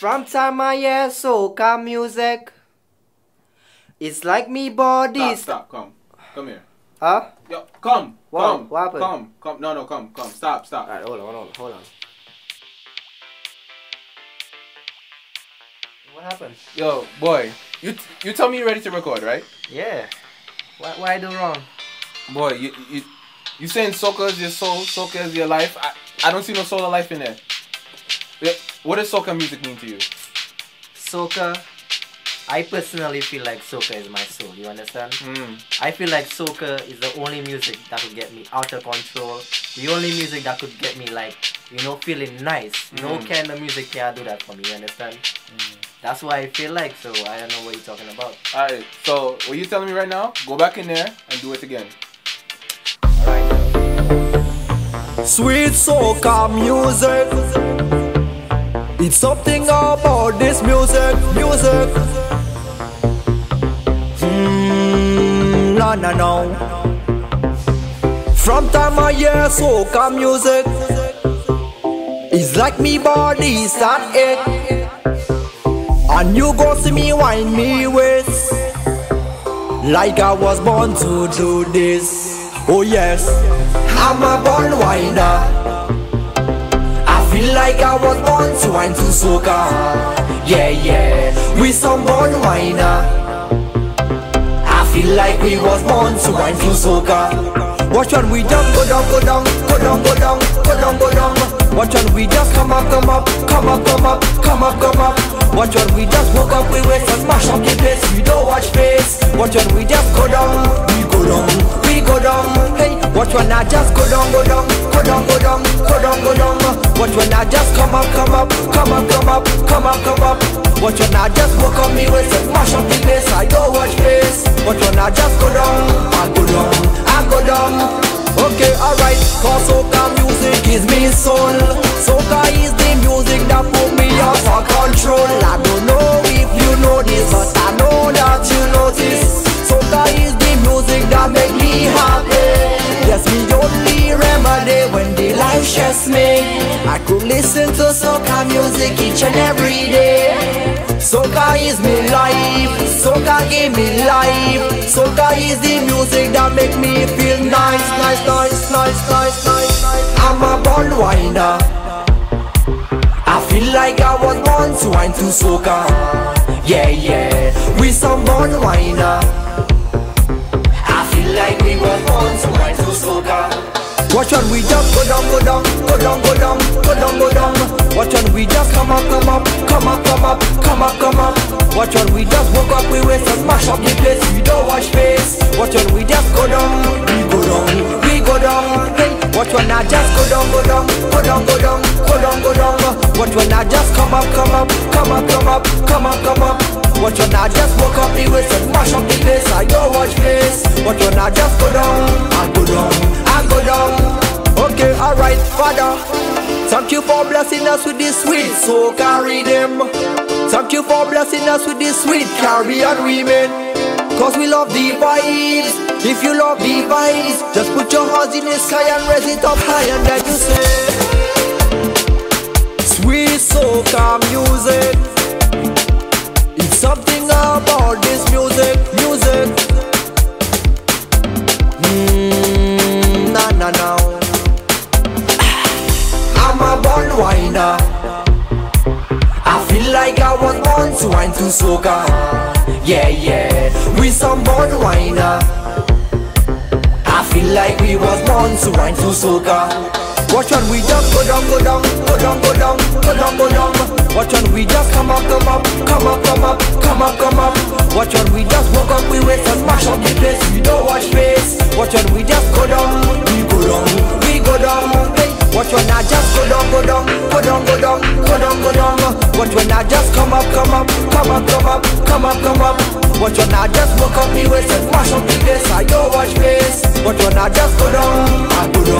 From time I hear soca music, it's like me body. Stop, stop, come. Come here. Huh? Yo, come. What? Come. What happened? Come. Come. No, no, come. Come. Stop, stop. Alright, hold on, hold on, hold on. What happened? Yo, boy. You you tell me you're ready to record, right? Yeah. Why I do wrong? Boy, you you you saying soca is your soul, soca is your life. I, I don't see no soul of life in there. Yeah, What does soca music mean to you? Soca, I personally feel like soca is my soul, you understand? Mm. I feel like soca is the only music that could get me out of control. The only music that could get me like, you know, feeling nice. No Mm. kind of music can do that for me, you understand? That's why I feel like so I don't know what you're talking about. Alright, so what you telling me right now? Go back in there and do it again. Sweet soca music. It's something about this music, music. Hmm, no, no, no. From time I hear soca music, it's like me body start ache. And you go see me wind me waist, like I was born to do this. Oh yes, I'm a born whiner. I like I was born to wine to soca. Yeah, yeah, we some born whiner. I feel like we was born to wine to soca. Watch when we just go down, go down, go down, go down, go down, go down. Watch when we just come up, come up, come up, come up, come up, come up. Watch when we just woke up, we wait and smash up the place. We don't watch face. Watch when we just go down, we go down, we go down. Hey, watch when I just go down, go down, go down, go down, go down, go down. Watch when I just come up, come up, come up, come up, come up, come up. Watch when I just woke up, me wait and smash up listen to soca music each and every day. Soca is me life, soca give me life. Soca is the music that make me feel nice, nice, nice, nice, nice, nice, nice. I'm a born whiner I feel like I was born to wine to soca. Yeah, yeah, we some born whiner Watch when we just go down, go down, go down, go down, go down, go down. Watch when we just come up, come up, come up, come up, come up, come up. Watch when we just woke up, we wait and smash up the place. We don't watch face. Watch when we just go down, we go down, we go down. Hey, watch when I just go down, go down, go down, go down, go down, go down. Watch when I just come up, come up, come up, come up, come up, come up. Watch when I just woke up, we wait and smash up the place. I don't watch face. Watch when I just go down, I go down, I go down. Okay, alright, Father. Thank you for blessing us with this sweet soca riddim. Thank you for blessing us with this sweet Caribbean women. Cause we love the vibes. If you love the vibes, just put your hands in the sky and raise it up high and then you say, Sweet soca music. Wine soca. Yeah, yeah, we some born whiner. Uh. I feel like we was born to wine to soca. Watch when we just go down, go down, go down, go down, go down, go down. Watch when we just come up, come up, come up, come up, come up, come up. Watch when we just woke up, we wait and smash up the place. We don't watch face. Watch when we just go down, Watch when I just come up, come up, come up, come up, come up, come up. Watch when I just woke up, we wait and smash up the place. I don't watch face. Watch when I just go down, I go down,